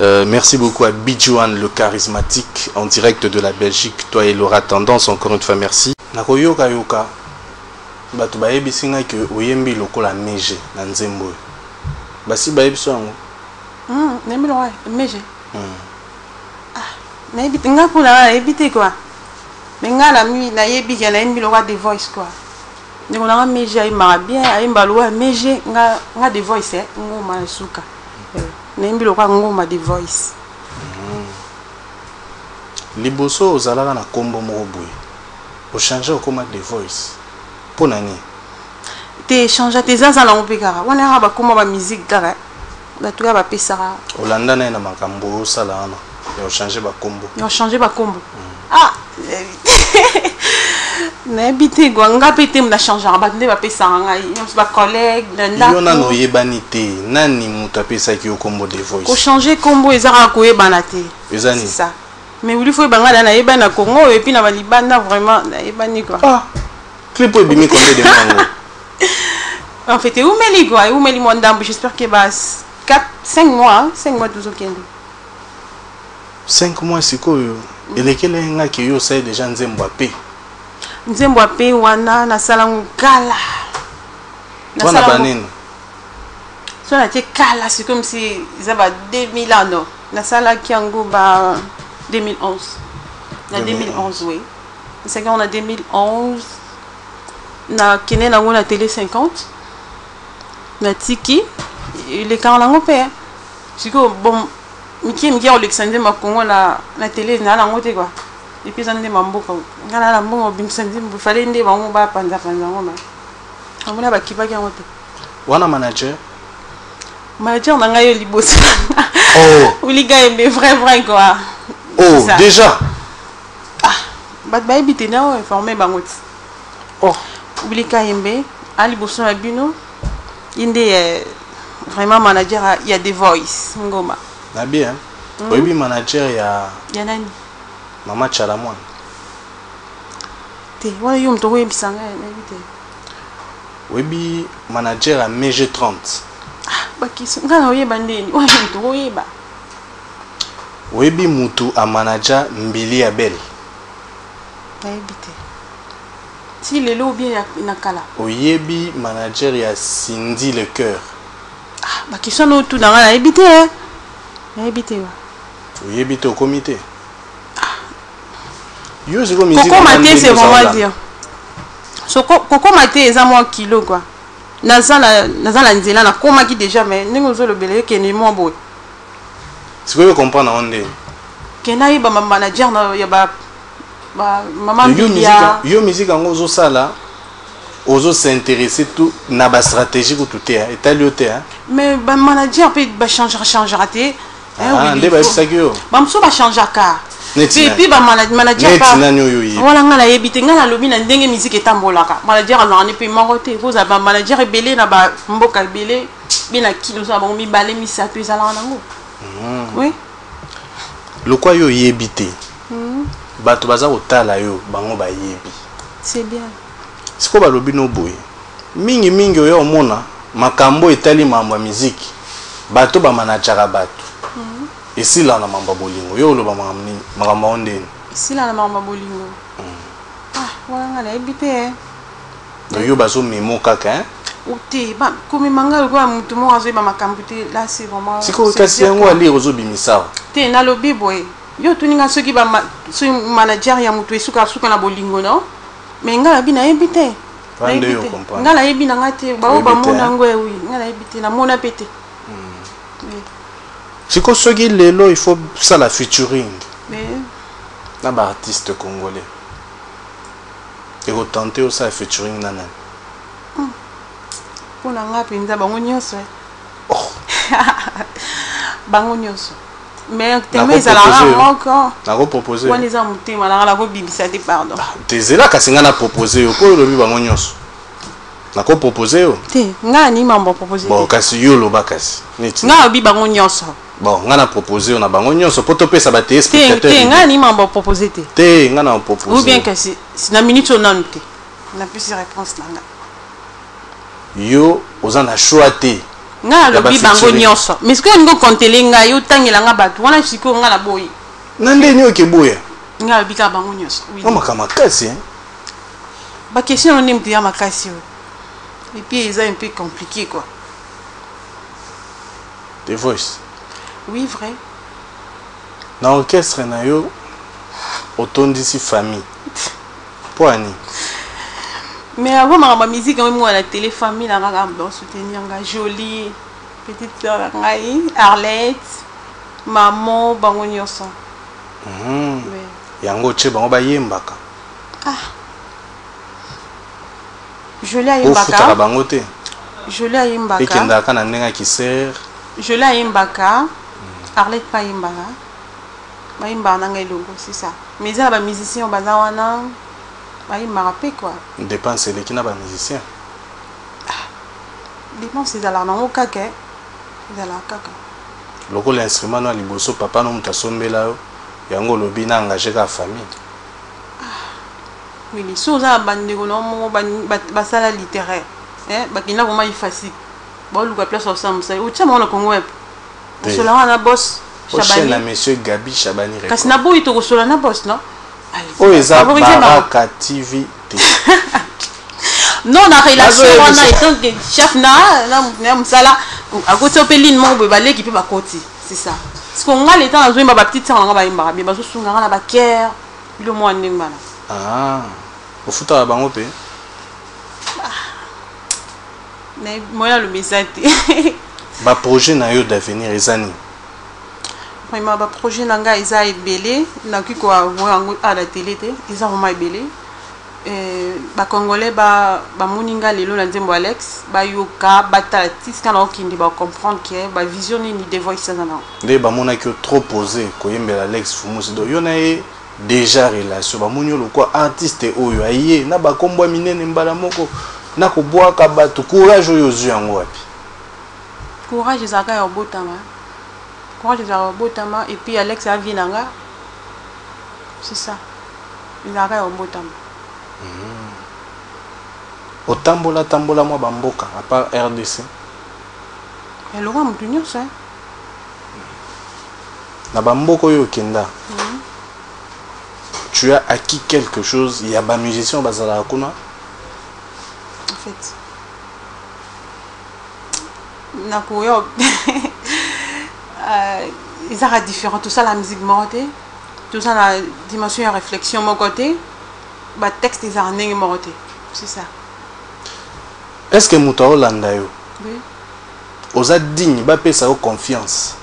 Euh, merci beaucoup à Bijuan le charismatique en direct de la Belgique. Toi et Laura Tendance, encore une fois, merci. Nakoyoka yoka, bato bayebisi ngai ke oyembi lokola meje na nzembo oyo basi bayebisi yango hmm, nayembi lokola meje hmm. Ah, nayebi te nga kuna nayebi te quoi. Mais nga na mi nayebi ke nayebi loka The Voice quoi. Ndeko na nga Meji ayembaka bien, ayemba loka ya Meji nga nga The Voice eh, ngoma na suka. Eh, nayebi loka ngoma The Voice. Mm. Liboso ozalaka na kombo moko boye. Ochange okoma The Voice. Pona nini? te changea te eza aza nango mpe kaka wana kaka bakoma ba musique kaka bato kaka bapesaka olanda naye na makambo osala wana ya ochange bakombo ya ochange bakombo mm. ah nayebi te gwa nga mpe te na changaka bato nde bapesaka ngai bacollègue na ndako yo nano oyebani te nani moto apesaki yo kombo de voice kochange kombo eza kaka koyebana te eza nini mais wili fo oyebanga na nayebani na congo oyo epuis na balibanda vraiment nayebani kua ah. Clip oyo ebimi combien de mois ngo? En fait, eumeli quoi, eumeli mwa ndambu, j'espère que ba 4 5 mois, 5 mois tozokende. 5 mois sikoyo elekela ye ngai ke yo osali deja nzembo ya pe nzembo ya pe wana nasala ngo kala wana banini so natie kala sikoyo misi eza ba 2000 ano nasalaki yango ba 2011 na 2011 oui Esengaki yango na 2011 na kende nango na tele 50 na tiki elekaka nango mpe sikoyo bom mikie mikie kolekisa nde makongo na, na tele na nango te kua epuis eza nde mamboka nga na na mbongo obimisa nzembo fale nde bango bapanzapanza yango ma amona bakipaki yango te wana manager manager na ngai yo liboso oh. uliga embe vrai vrai kua oh, déjà Ah, bato bayebi te nao informe bango ti. Oh, Willy Kayembe, a liboso na bino, ye nde eh, vraiment manager ya- ya The Voice Ngoma. na bien. Mm. Oyebi manager ya Ya nani? Mama Chalamwan. Te, wana yo moto okoyebisa ngai nayebi te. Oyebi manager ya MG30. Bakisi ngai naoyeba ndeni, wana yo moto okoyeba. Oyebi mutu a managea Mbilia Bel? Nayebi te. Ti lelo ou bien na kala? Oyebi manager ya Cindy le coeur? Ah ba question no otuna nga nayebi te hein. Nayebi te ba. Oyebi te okomi te? Ah. Yo siko musique kokoma te c'est vraiment dire. So kokoma te eza mwa kilo quoi. Naza na naza na nzela nakomaki déjà mais ndenge ozolobela ekende mwa boye. sikoyo comprendre yango ndenge kenda yeba manager na ya ba ba mama mbilia yo musique yango ozosala ozo s'intéresser tout na ba stratégie kutu te etali yo te mais ba manager mpe bachangera changera te ah, nde bayebisaki yo bamosusu bachangeaka epuis bamanagerwala ngai nayebi te ngai nalobi na ndenge miziki etambolaka manager alongani mpe moko te kozala bamanager ebele na bamboka ebele bien na kin oza na bango mibale misato ezalaka nango hmm. oui lokwa yo oyebi te hmm. bato baza kotala yo bango bayebi c'est bien sikoyo balobi no boye mingi mingi oyo omona makambo etali mambo ya miziki bato bamanajaka bato hmm. esila na mambo ya bolingo yo oloba makambo yango ndeni esila na makambo ya bolingo ah wana nga nayebi te eh. Mais yo bazo memo kaka hein. Ou te ba komema ngai lokola motu moko azoyeba makambo te là c'est vraiment sikoyo kasi yango alire ozobimisa awa te nalobi boye yo otuni ngai soki soki manager ya motu esuka suka na bolingo no mais ngai nabi nayebi te ngai nayebi na ngai te baoyo bamona yango ewi ngai nayebi te namona mpe te hmm. sikoyo soki lelo il faut sala featuring na baartiste congolais Eko tenter yo sala featuring na nani? Hmm. Mpo na nga mpenza bango nyonso. Eh. Oh. bango nyonso. Mais tellement ezalaka moko. Nako proposer. Wana eza motema na nga nako bimisa te pardon. Ah, Tezela kasi nga na proposer yo. Ko lobi bango nyonso. Nako proposer yo. Te, nga ni mambo proposer. Bon, kasi yo loba kasi. Neti. Nga obi bango nyonso. Bon nga na proposer yo na bango nionso po topesa ba te spectateurs. Te te nga ni mambo ya proposer te. Te nga na proposer. Ou bien kasi si na minute oyo nanu te. Na pesi réponse na nga. Yo oza na choix te. Nga alobi bango nionso. Mais sikoyo ningo kontele nga yo tangela nga bato wana sikoyo nga na boyi. Na nde nio ke boya. Nga alobi ka bango nionso. Oui. Mama kama kasi hein. Ba question na nde ya makasi yo. Et puis eza un peu compliqué quoi. The voice. Oui vrai. Na orchestre na yo otondisi famille mpo ya nini? Mais avant makambo ya musique yango emonga na tele famille na kaka ba soutenir nga Jolie petite sœur na ngai Arlette maman bango nyonso. Mmh. Oui. Yango otie bango bayembaka? Ah. Jolie ayembaka. Ofutaka bango te. Jolie ayembaka. Ekendaka kaka na ndenge ya kiser. Jolie ayembaka. Hmm. Arlette pa ayembaka. Bayembaka na ngai elongo, c'est ça. Mais eza na ba musiciens baza wana bayembaka pe quoi. Dépense eleki na ba musiciens. Ah. Dépense ezalaka nango kaka. Eh. Ezalaka kaka. Lokola instrument na liboso papa no moto asombela yo yango olobi na engage kaka famille. Willy so oza na bandeko na yo moko basala littéraire eh, bakenda koma ifasic baoluka place ya kosala mosali otya bango na congo web osola wana na bos kasi naboyi tokosola na bos no oyo eza baraka tv te non na relation wana etant chef na mosala akoti yo mpe line moko boye baleki mpe bakoti C'est ça. Siko nga leta na zoyemba ba petite sœur nanga bayembaka bien bazo sunga nga na ba care bilo mwa ndenge bana. Ah. Ofutaka bango pe? Ah. Na moya lo bizate. ba projet na yo d'avenir eza nini? Vraiment ba projet na nga eza ebele nakoki ko yango à la télé te eza vraiment ebele. Eh ba congolais ba ba moni nga lelo na nzembo Alex ba yoka ba tala ti ska na okende ba comprendre que ba vision nini de voice aza na nde ba mona ki trop pose ko yembela Alex fumusi do yo na ye deja relation ba moni lo kwa artiste oyo aye na ba kombo minene mbala moko na ko bwaka batu courage oyo ozu yango wapi courage ezaka ya obotama courage ezaka obotama et puis Alex a vie na nga c'est ça Elingaka yo mbotama. Hum otambola tambola mwa ba mboka a part rdc. Mais lokola mutu nionso hein. Na ba mboka oyo okenda. Hum. Tu as acquis quelque chose ya ba musiciens bazalaka kuna? En fait. Nakoya ezaka different tosala musique moko te. toza na dimension ya réflexion moko te ba texte ezalaka ndenge moko te c'est ça est ce que moto aolanda yo oui. oza digne bapesa yo confiance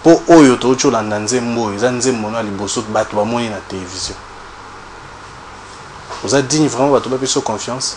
mpo oyo touti olanda nzembo oyo eza nzembo na liboso bato bamoni na télévision oza digne vraiment bato bapesa yo confiance